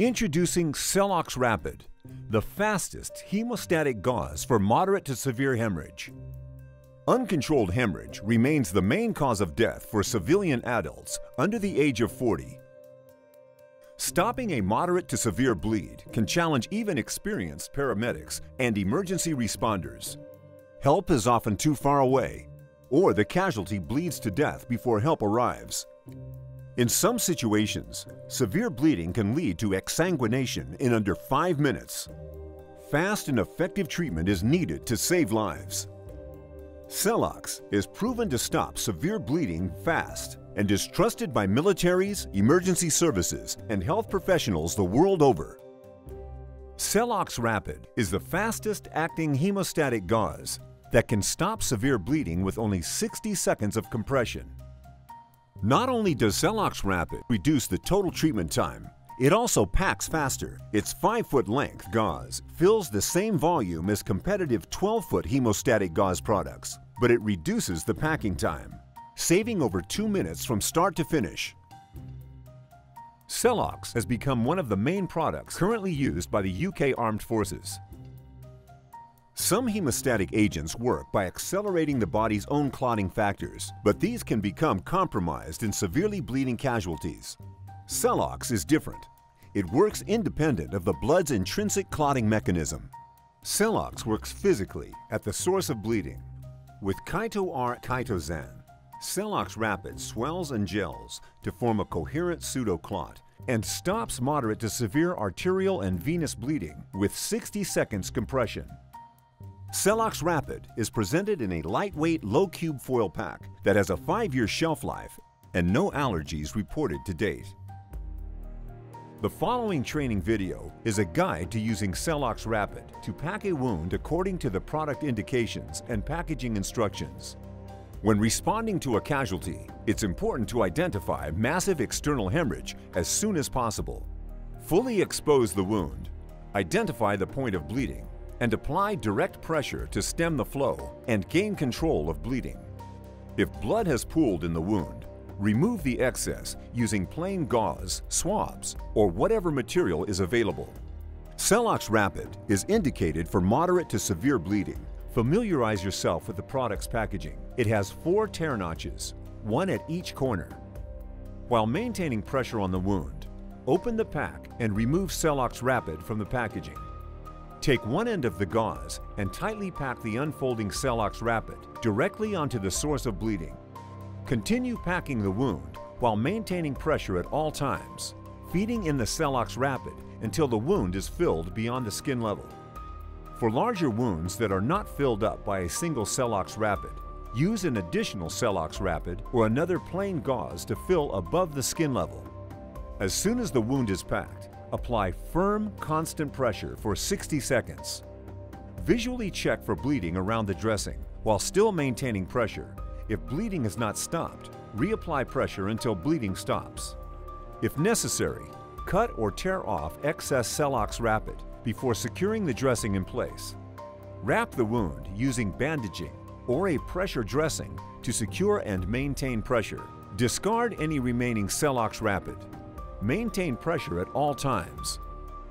Introducing Celox Rapid, the fastest hemostatic gauze for moderate to severe hemorrhage. Uncontrolled hemorrhage remains the main cause of death for civilian adults under the age of 40. Stopping a moderate to severe bleed can challenge even experienced paramedics and emergency responders. Help is often too far away, or the casualty bleeds to death before help arrives. In some situations, severe bleeding can lead to exsanguination in under five minutes. Fast and effective treatment is needed to save lives. Celox is proven to stop severe bleeding fast and is trusted by militaries, emergency services, and health professionals the world over. Celox Rapid is the fastest acting hemostatic gauze that can stop severe bleeding with only 60 seconds of compression. Not only does Celox Rapid reduce the total treatment time, it also packs faster. Its 5-foot length gauze fills the same volume as competitive 12-foot hemostatic gauze products, but it reduces the packing time, saving over 2 minutes from start to finish. Celox has become one of the main products currently used by the UK Armed Forces. Some hemostatic agents work by accelerating the body's own clotting factors, but these can become compromised in severely bleeding casualties. Celox is different. It works independent of the blood's intrinsic clotting mechanism. Celox works physically at the source of bleeding. With Chito-R chitosan, Celox Rapid swells and gels to form a coherent pseudoclot and stops moderate to severe arterial and venous bleeding with 60 seconds compression. Celox Rapid is presented in a lightweight, low-cube foil pack that has a 5-year shelf life and no allergies reported to date. The following training video is a guide to using Celox Rapid to pack a wound according to the product indications and packaging instructions. When responding to a casualty, it's important to identify massive external hemorrhage as soon as possible. Fully expose the wound, identify the point of bleeding, and apply direct pressure to stem the flow and gain control of bleeding. If blood has pooled in the wound, remove the excess using plain gauze, swabs, or whatever material is available. Celox Rapid is indicated for moderate to severe bleeding. Familiarize yourself with the product's packaging. It has four tear notches, one at each corner. While maintaining pressure on the wound, open the pack and remove Celox Rapid from the packaging. Take one end of the gauze and tightly pack the unfolding Celox Rapid directly onto the source of bleeding. Continue packing the wound while maintaining pressure at all times, feeding in the Celox Rapid until the wound is filled beyond the skin level. For larger wounds that are not filled up by a single Celox Rapid, use an additional Celox Rapid or another plain gauze to fill above the skin level. As soon as the wound is packed, Apply firm, constant pressure for 60 seconds. Visually check for bleeding around the dressing while still maintaining pressure. If bleeding is not stopped, reapply pressure until bleeding stops. If necessary, cut or tear off excess Celox Rapid before securing the dressing in place. Wrap the wound using bandaging or a pressure dressing to secure and maintain pressure. Discard any remaining Celox Rapid Maintain pressure at all times.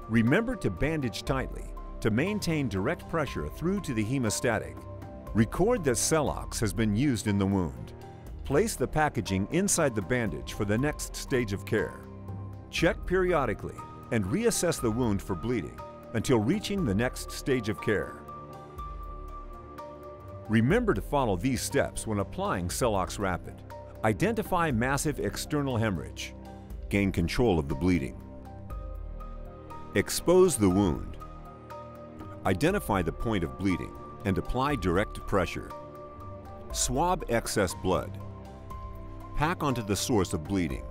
Remember to bandage tightly to maintain direct pressure through to the hemostatic. Record that Celox has been used in the wound. Place the packaging inside the bandage for the next stage of care. Check periodically and reassess the wound for bleeding until reaching the next stage of care. Remember to follow these steps when applying Celox Rapid. Identify massive external hemorrhage gain control of the bleeding. Expose the wound. Identify the point of bleeding and apply direct pressure. Swab excess blood. Pack onto the source of bleeding.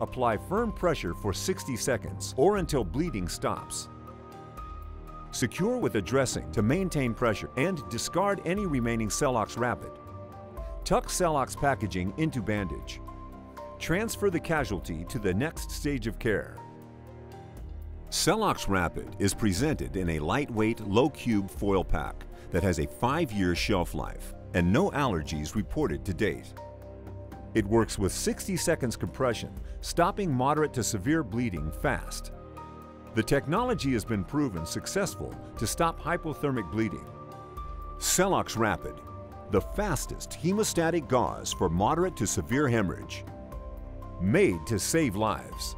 Apply firm pressure for 60 seconds or until bleeding stops. Secure with a dressing to maintain pressure and discard any remaining Celox Rapid. Tuck Celox packaging into bandage. Transfer the casualty to the next stage of care. Celox Rapid is presented in a lightweight, low-cube foil pack that has a five-year shelf life and no allergies reported to date. It works with 60 seconds compression, stopping moderate to severe bleeding fast. The technology has been proven successful to stop hypothermic bleeding. Celox Rapid, the fastest hemostatic gauze for moderate to severe hemorrhage. Made to save lives.